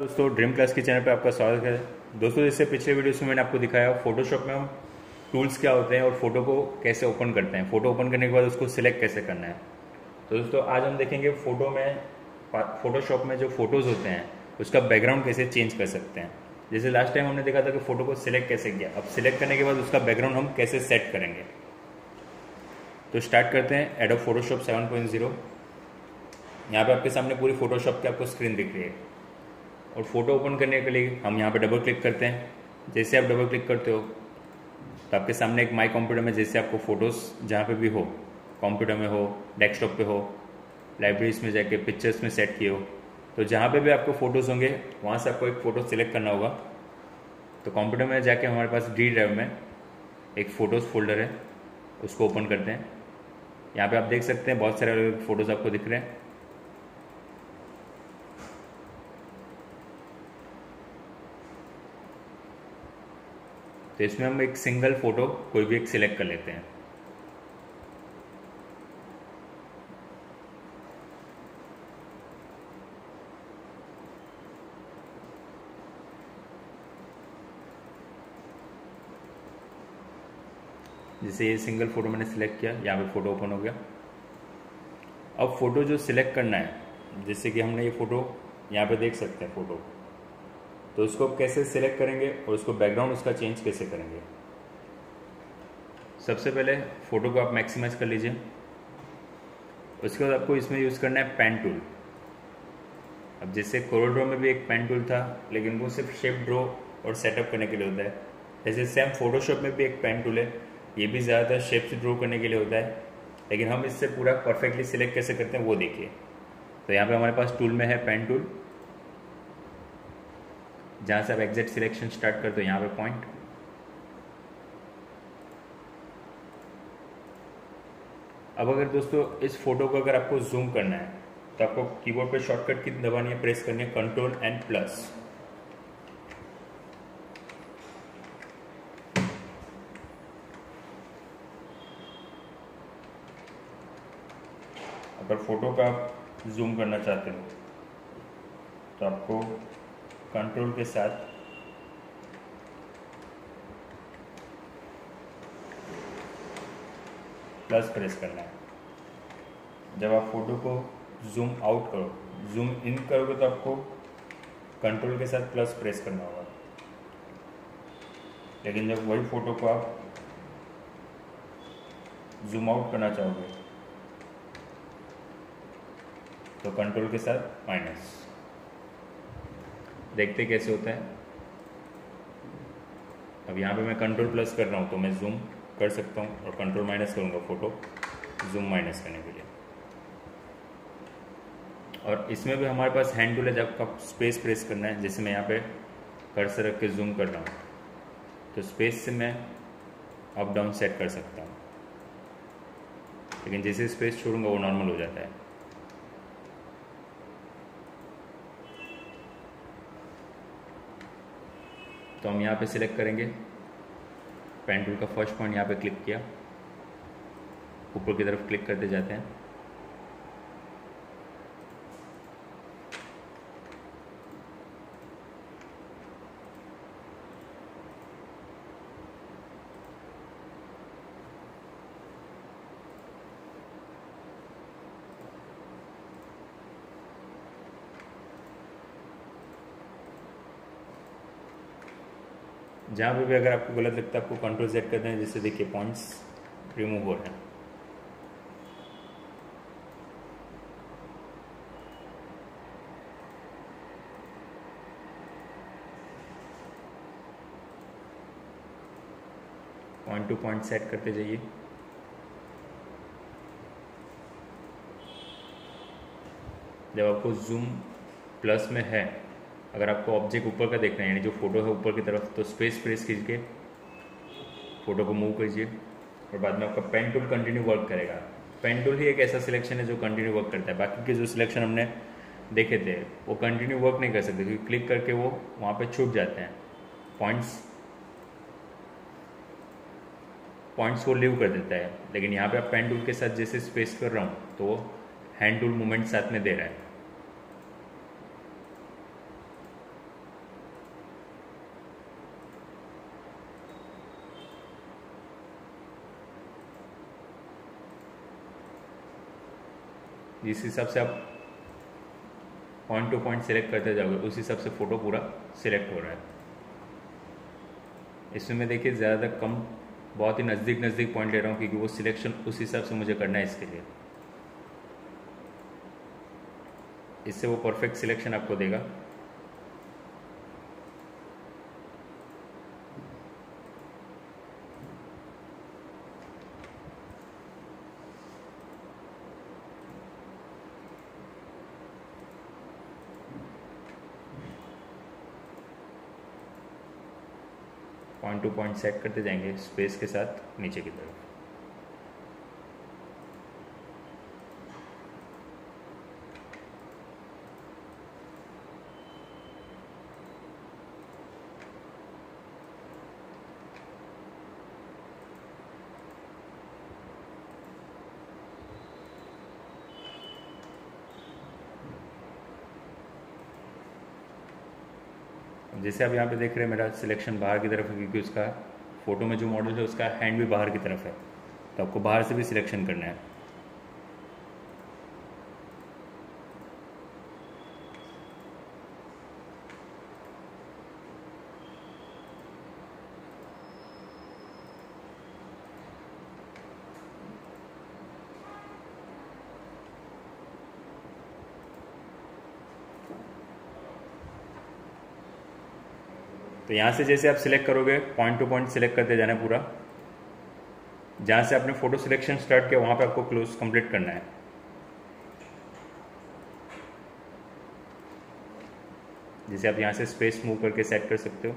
दोस्तों dream class के channel पे आपका स्वागत है। दोस्तों जैसे पिछले वीडियोस में मैंने आपको दिखाया फोटोशॉप में हम टूल्स क्या होते हैं और फ़ोटो को कैसे ओपन करते हैं। फ़ोटो ओपन करने के बाद उसको सिलेक्ट कैसे करना है। तो दोस्तों, आज हम देखेंगे फ़ोटो में फोटोशॉप में जो फ़ोटोज़ होते हैं, उसका बैकग्राउंड कैसे चेंज कर सकते हैं। जैसे लास्ट टाइम हमने देखा था कि फ़ोटो को सिलेक्ट कैसे किया। अब सिलेक्ट करने के बाद उसका बैकग्राउंड हम कैसे सेट करेंगे। तो स्टार्ट करते हैं Adobe Photoshop seven point zero यहाँ पे आपके सामने पूरी फोटोशॉप की आपको स्क्रीन दिख रही है। और फ़ोटो ओपन करने के लिए हम यहाँ पे डबल क्लिक करते हैं। जैसे आप डबल क्लिक करते हो तो आपके सामने एक माई कंप्यूटर में जैसे आपको फ़ोटोज़ जहाँ पे भी हो कंप्यूटर में हो डेस्कटॉप पे हो लाइब्रेरीज में जाके पिक्चर्स में सेट किए हो तो जहाँ पे भी आपको फ़ोटोज़ होंगे, वहाँ से आपको एक फ़ोटो सिलेक्ट करना होगा। तो कंप्यूटर में जाके हमारे पास डी ड्राइव में एक फ़ोटोज़ फोल्डर है, उसको ओपन करते हैं। यहाँ पे आप देख सकते हैं, बहुत सारे फ़ोटोज़ आपको दिख रहे हैं। तो इसमें हम एक सिंगल फ़ोटो कोई भी एक सिलेक्ट कर लेते हैं। जैसे ये सिंगल फ़ोटो मैंने सिलेक्ट किया, यहाँ पे फ़ोटो ओपन हो गया। अब फ़ोटो जो सिलेक्ट करना है, जैसे कि हमने ये फ़ोटो यहाँ पे देख सकते हैं फ़ोटो तो उसको कैसे सिलेक्ट करेंगे और उसको बैकग्राउंड उसका चेंज कैसे करेंगे? सबसे पहले फ़ोटो को आप मैक्सिमाइज कर लीजिए। उसके बाद आपको इसमें यूज़ करना है पेन टूल अब जैसे कोरोड्रो में भी एक पेन टूल था, लेकिन वो सिर्फ़ शेप ड्रॉ और सेटअप करने के लिए होता है। जैसे सेम फोटोशॉप में भी एक पेन टूल है, ये भी ज़्यादातर शेप्स ड्रॉ करने के लिए होता है। लेकिन हम इससे पूरा परफेक्टली सिलेक्ट कैसे करते हैं, वो देखिए। तो यहाँ पे हमारे पास टूल में है पेन टूल जहाँ से आप एग्जैक्ट सिलेक्शन स्टार्ट करते हो, यहाँ पे पॉइंट अब अगर दोस्तों, इस फ़ोटो को अगर आपको जूम करना है तो आपको कीबोर्ड पे शॉर्टकट की दबानी है प्रेस करनी है कंट्रोल एंड प्लस अगर फ़ोटो का आप जूम करना चाहते हो तो आपको कंट्रोल के साथ। प्लस प्रेस करना है। जब आप फ़ोटो को जूम आउट करो जूम इन करोगे तो आपको कंट्रोल के साथ प्लस प्रेस करना होगा। लेकिन जब वही फ़ोटो को आप जूम आउट करना चाहोगे तो कंट्रोल के साथ माइनस देखते कैसे होता है। अब यहाँ पे मैं कंट्रोल प्लस कर रहा हूँ तो मैं जूम कर सकता हूँ और कंट्रोल माइनस करूँगा फ़ोटो जूम माइनस करने के लिए। और इसमें भी हमारे पास हैंड टूल है, जब आप स्पेस प्रेस करना है, जैसे मैं यहाँ पे कर्सर रख के जूम कर रहा हूँ तो स्पेस से मैं अप डाउन सेट कर सकता हूँ। लेकिन जैसे स्पेस छोड़ूँगा, वो नॉर्मल हो जाता है। तो हम यहाँ पे सिलेक्ट करेंगे। पेन टूल का फ़र्स्ट पॉइंट यहाँ पे क्लिक किया। ऊपर की तरफ़ क्लिक करते जाते हैं। जहाँ पे भी अगर आपको गलत लगता है, आपको कंट्रोल सेट करते हैं जिससे देखिए पॉइंट्स रिमूव हो रहे हैं। पॉइंट टू पॉइंट सेट करते जाइए। जब आपको जूम प्लस में है अगर आपको ऑब्जेक्ट ऊपर का देखना है, यानी जो फ़ोटो है ऊपर की तरफ़ तो स्पेस प्रेस कीजिए। फ़ोटो को मूव कीजिए और बाद में आपका पेन टूल कंटिन्यू वर्क करेगा। पेन टूल ही एक ऐसा सिलेक्शन है जो कंटिन्यू वर्क करता है। बाकी के जो सिलेक्शन हमने देखे थे, वो कंटिन्यू वर्क नहीं कर सकते, क्योंकि क्लिक करके वो वहाँ पे छूट जाते हैं। पॉइंट्स पॉइंट्स को लीव कर देता है। लेकिन यहाँ पे आप पेन टूल के साथ जैसे स्पेस कर रहा हूँ तो वो हैंड टूल मूवमेंट साथ में दे रहा है। जिस हिसाब से आप पॉइंट टू पॉइंट सिलेक्ट करते जाओगे, उस हिसाब से फ़ोटो पूरा सिलेक्ट हो रहा है। इसमें देखिए ज़्यादा कम, बहुत ही नज़दीक नज़दीक पॉइंट ले रहा हूँ क्योंकि वो सिलेक्शन उस हिसाब से मुझे करना है इसके लिए। इससे वो परफेक्ट सिलेक्शन आपको देगा। पॉइंट टू पॉइंट सेट करते जाएँगे स्पेस के साथ नीचे की तरफ़। जैसे आप यहाँ पे देख रहे हैं मेरा सिलेक्शन बाहर की तरफ़ है क्योंकि उसका फ़ोटो में जो मॉडल है, उसका हैंड भी बाहर की तरफ़ है। तो आपको बाहर से भी सिलेक्शन करना है। तो यहाँ से जैसे आप सिलेक्ट करोगे पॉइंट टू पॉइंट सिलेक्ट करते जाना पूरा। जहाँ से आपने फ़ोटो सिलेक्शन स्टार्ट किया, वहाँ पे आपको क्लोज कंप्लीट करना है। जैसे आप यहाँ से स्पेस मूव करके सेट कर सकते हो।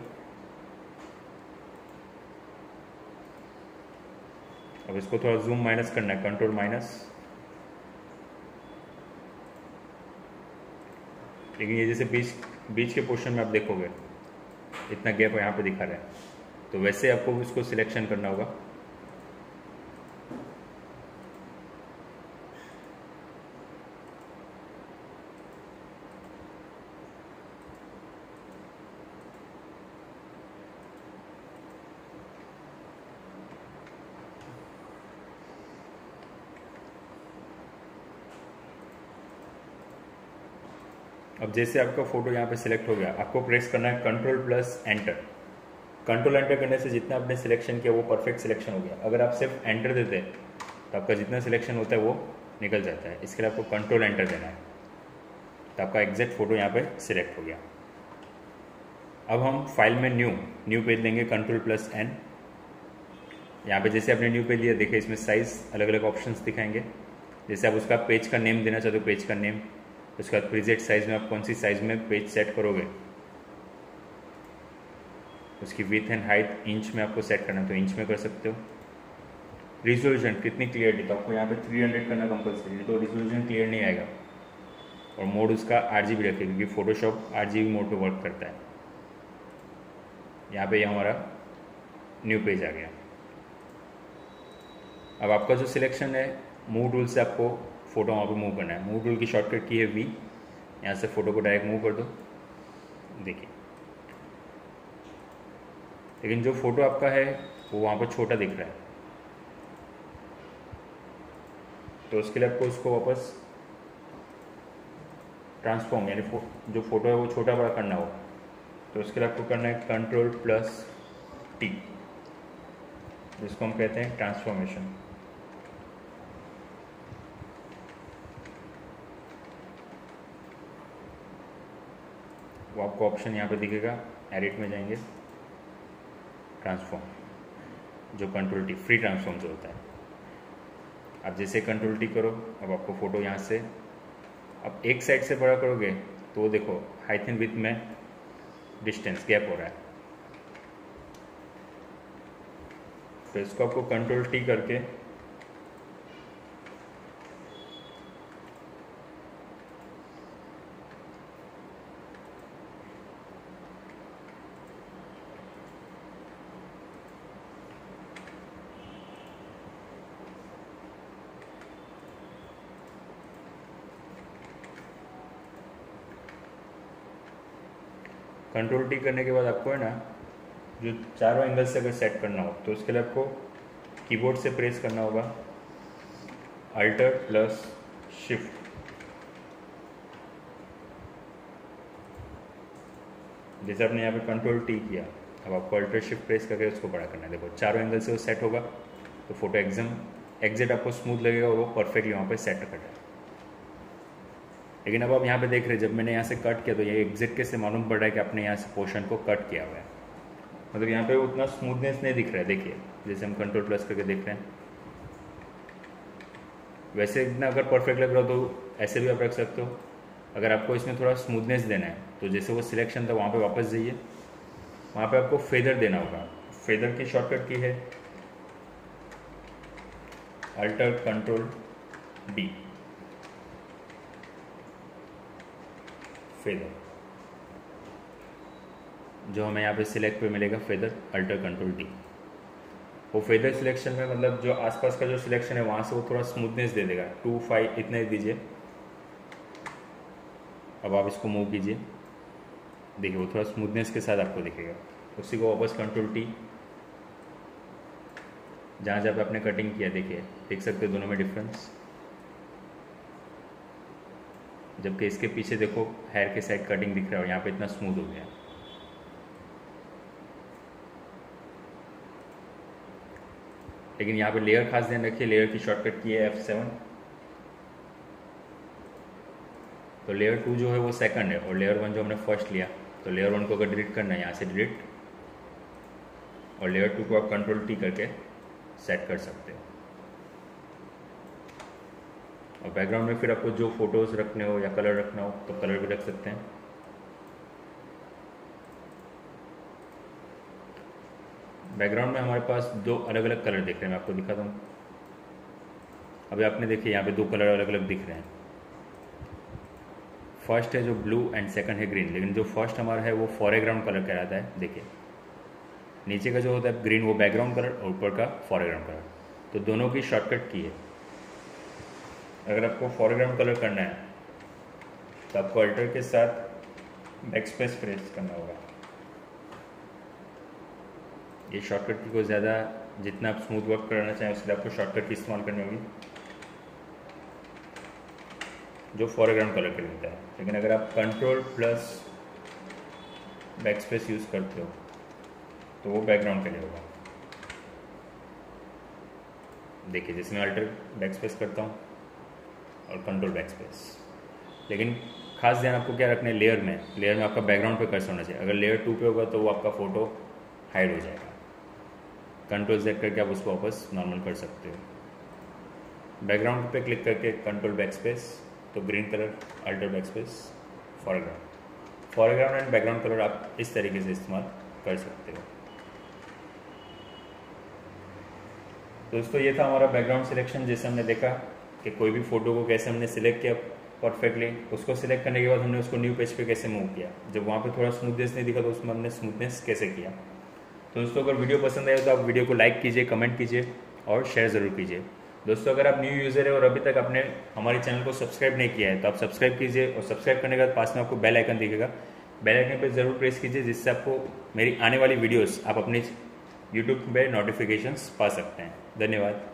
अब इसको थोड़ा जूम माइनस करना है कंट्रोल माइनस लेकिन ये जैसे बीच बीच के पोर्शन में आप देखोगे। इतना गैप यहाँ पे दिखा रहा है। तो वैसे आपको इसको सिलेक्शन करना होगा। अब जैसे आपका फ़ोटो यहाँ पे सिलेक्ट हो गया, आपको प्रेस करना है control plus enter control enter करने से जितना आपने सिलेक्शन किया, वो परफेक्ट सिलेक्शन हो गया. अगर आप सिर्फ़ एंटर देते हैं तो आपका जितना सिलेक्शन होता है, वो निकल जाता है. इसके लिए आपको कंट्रोल एंटर देना है. तो आपका एग्जैक्ट फ़ोटो यहाँ पे सिलेक्ट हो गया. अब हम फ़ाइल में न्यू न्यू पेज देंगे कंट्रोल प्लस एन यहाँ पे जैसे आपने न्यू पेज लिया, देखिए इसमें साइज़ अलग अलग ऑप्शंस दिखाएँगे. जैसे आप उसका पेज का नेम देना चाहते हो पेज का नेम उसके बाद प्रीजेट साइज़ में आप कौन सी साइज़ में पेज सेट करोगे? उसकी विथ एंड हाइट इंच में आपको सेट करना है तो इंच में कर सकते हो। रिजोल्यूशन कितनी क्लियरिटी तो आपको यहाँ पे 300 करना कंपलसरी है तो रिजोल्यूशन क्लियर नहीं आएगा। और मोड उसका आर जी बी रखे क्योंकि फोटोशॉप आर जी मोड पर वर्क करता है। यहाँ पे ये हमारा न्यू पेज आ गया। अब आपका जो सिलेक्शन है मूव टूल से आपको फ़ोटो वहाँ पे मूव करना है। मूव टूल की शॉर्टकट की है वी यहाँ से फ़ोटो को डायरेक्ट मूव कर दो। देखिए। लेकिन जो फ़ोटो आपका है वो वहाँ पर छोटा दिख रहा है। तो उसके लिए आपको उसको वापस ट्रांसफॉर्म यानी फो, जो फ़ोटो है वो छोटा बड़ा करना होगा। तो उसके लिए आपको करना है कंट्रोल प्लस टी जिसको हम कहते हैं ट्रांसफॉर्मेशन आपको ऑप्शन यहाँ पे दिखेगा एडिट में जाएँगे। ट्रांसफॉर्म जो कंट्रोल टी फ्री ट्रांसफॉर्म जो होता है। आप जैसे कंट्रोल टी करो, अब आपको फ़ोटो यहाँ से, अब एक साइड से बड़ा करोगे तो देखो हाइथ एंड विथ में डिस्टेंस गैप हो रहा है। तो इसको आपको कंट्रोल टी करके कंट्रोल टी करने के बाद आपको है ना, जो चारों एंगल से अगर सेट करना हो तो उसके लिए आपको कीबोर्ड से प्रेस करना होगा। अल्टर प्लस शिफ्ट जैसे आपने यहाँ पे कंट्रोल टी किया, अब आपको अल्टर शिफ्ट प्रेस करके उसको बड़ा करना है। देखो, चारों एंगल से वो सेट होगा तो फ़ोटो एग्ज़ाम एग्जिट आपको स्मूथ लगेगा और वो परफेक्टली वहाँ पे सेट कर है लेकिन अब आप यहाँ पे देख रहे हैं, जब मैंने यहाँ से कट किया तो ये एग्जिट कैसे मालूम पड़ रहा है कि आपने यहाँ से पोर्शन को कट किया हुआ है? मतलब यहाँ पे उतना स्मूथनेस नहीं दिख रहा है, देखिए, जैसे हम कंट्रोल प्लस करके देख रहे हैं। वैसे इतना अगर परफेक्ट लग रहा हो तो ऐसे भी आप रख सकते हो। अगर आपको इसमें थोड़ा स्मूथनेस देना है तो जैसे वो सिलेक्शन था, वहाँ पे वापस जाइए। वहाँ पे आपको फेदर देना होगा। फेदर की शॉर्टकट की है। अल्टर कंट्रोल डी फेदर जो हमें यहाँ पे सिलेक्ट पे मिलेगा फेदर अल्टर कंट्रोल डी वो फेदर सिलेक्शन में मतलब जो आसपास का जो सिलेक्शन है, वहाँ से वो थोड़ा स्मूथनेस दे देगा। टू फाइव इतना ही दीजिए। अब आप इसको मूव कीजिए। देखिए, वो थोड़ा स्मूथनेस के साथ आपको दिखेगा। उसी को वापस कंट्रोल टी जहाँ जहाँ पे आपने कटिंग किया, देखिए, देख सकते हो दोनों में डिफरेंस जबकि इसके पीछे देखो हेयर के साइड कटिंग दिख रहा है और यहाँ पे इतना स्मूथ हो गया। लेकिन यहाँ पे लेयर खास ध्यान रखिए लेयर की शॉर्टकट की है एफ़ सेवन तो लेयर टू जो है वो सेकंड है और लेयर वन जो हमने फ़र्स्ट लिया तो लेयर वन को अगर डिलीट करना है, यहाँ से डिलीट और लेयर टू को आप कंट्रोल टी करके सेट कर सकते हो। और बैकग्राउंड में फिर आपको जो फ़ोटोज़ रखने हो या कलर रखना हो तो कलर भी रख सकते हैं। बैकग्राउंड में हमारे पास दो अलग अलग कलर दिख रहे हैं, मैं आपको दिखाता हूँ अभी आपने देखिए, यहाँ पे दो कलर अलग अलग दिख रहे हैं। फ़र्स्ट है जो ब्लू एंड सेकंड है ग्रीन लेकिन जो फ़र्स्ट हमारा है, वो फॉरेग्राउंड कलर कहलाता है, देखिए। नीचे का जो होता है ग्रीन वो बैकग्राउंड कलर और ऊपर का फॉरेग्राउंड कलर तो दोनों की शॉर्टकट की है। अगर आपको फॉरेग्राउंड कलर करना है तो आपको अल्टर के साथ बैक स्पेस प्रेस करना होगा। ये शॉर्टकट की को ज़्यादा, जितना आप स्मूथ वर्क करना चाहें, उसके लिए आपको शॉर्टकट की इस्तेमाल करनी होगी, जो फॉरग्राउंड कलर के होता है। लेकिन अगर आप control plus back space use करते हो तो वो बैकग्राउंड के लिए होगा। देखिए, जैसे मैं अल्टर बैक स्पेस करता हूँ और कंट्रोल बैक स्पेस लेकिन खास ध्यान आपको क्या रखना है? लेयर में। लेयर में आपका बैकग्राउंड पे कर्सर होना चाहिए। अगर लेयर टू पे होगा तो वो आपका फ़ोटो हाइड हो जाएगा। कंट्रोल जेड करके आप उसको वापस नॉर्मल कर सकते हो। बैकग्राउंड पे क्लिक करके कंट्रोल बैक स्पेस तो green colour alter backspace foreground foreground and background colour आप इस तरीके से इस्तेमाल कर सकते हो। दोस्तों, ये था हमारा बैकग्राउंड सिलेक्शन जैसे हमने देखा। कि कोई भी फ़ोटो को कैसे हमने सिलेक्ट किया परफेक्टली उसको सिलेक्ट करने के बाद हमने उसको न्यू पेज पे कैसे मूव किया। जब वहाँ पे थोड़ा स्मूथनेस नहीं दिखा तो उसमें हमने स्मूथनेस कैसे किया। तो दोस्तों, अगर वीडियो पसंद आए तो आप वीडियो को लाइक कीजिए कमेंट कीजिए और शेयर ज़रूर कीजिए। दोस्तों, अगर आप न्यू यूज़र है और अभी तक आपने हमारे चैनल को सब्सक्राइब नहीं किया है तो आप सब्सक्राइब कीजिए और सब्सक्राइब करने के बाद पास में आपको बेल आइकन दिखेगा। बेल आइकन पर ज़रूर प्रेस कीजिए, जिससे आपको मेरी आने वाली वीडियोस आप अपने यूट्यूब पर नोटिफिकेशंस पा सकते हैं। धन्यवाद।